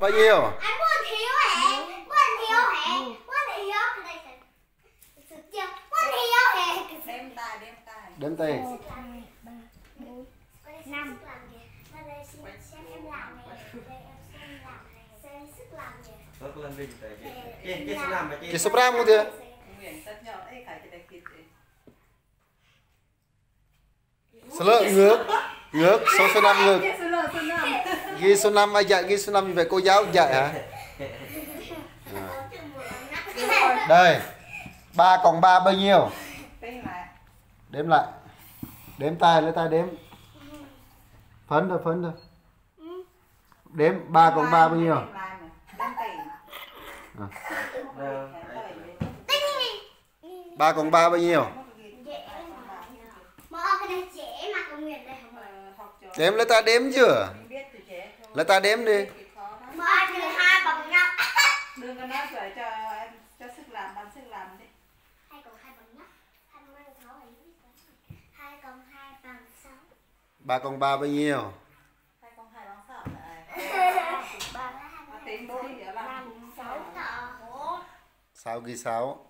bao nhiêu? Anh muốn thiếu hả? Muốn thiếu hả? Muốn thiếu cái này phải sự chưa? Muốn thiếu hả? đêm tài đêm tài. Đếm tay Năm. khải cái đây kịp đấy. Sơ ngược. Ngược số số năm ngược ghi số năm ai dạy ghi số năm như vậy cô giáo dạy hả đây ba cộng ba bao nhiêu đếm lại đếm tay lấy tay đếm phấn thôi phấn thôi đếm ba cộng ba bao nhiêu Đâu, ba cộng ba bao nhiêu đếm lấy ta đếm chưa lấy ta đếm đi Mà từ hai bằng nhau đừng có nói phải cho em cho sức làm bằng sức làm đi Hai cộng hai bằng nhau Hai bằng sáu là. Hai cộng hai bằng sáu ba cộng ba bao nhiêu hai con hai bằng sáu Ba là tính đôi nữa là năm sáu tờ bốn sáu ghi sáu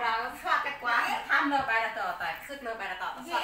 เราทอดแต่กว่ทำเนื้อไปละต่อแต่ขึ้นเนื้อไปละต่อต้องกว่น